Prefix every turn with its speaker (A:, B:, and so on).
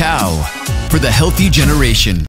A: Cacao for the healthy generation.